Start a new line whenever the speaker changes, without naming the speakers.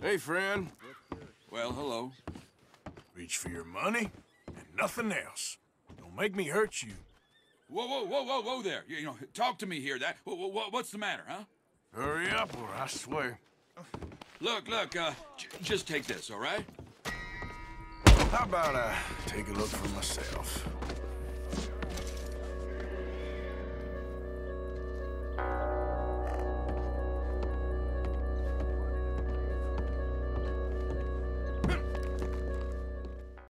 Hey, friend.
Well, hello.
Reach for your money and nothing else. Don't make me hurt you.
Whoa, whoa, whoa, whoa, whoa there. You, you know, talk to me here. That, whoa, whoa, what's the matter, huh?
Hurry up or I swear.
Look, look, uh, just take this, all right?
How about I take a look for myself?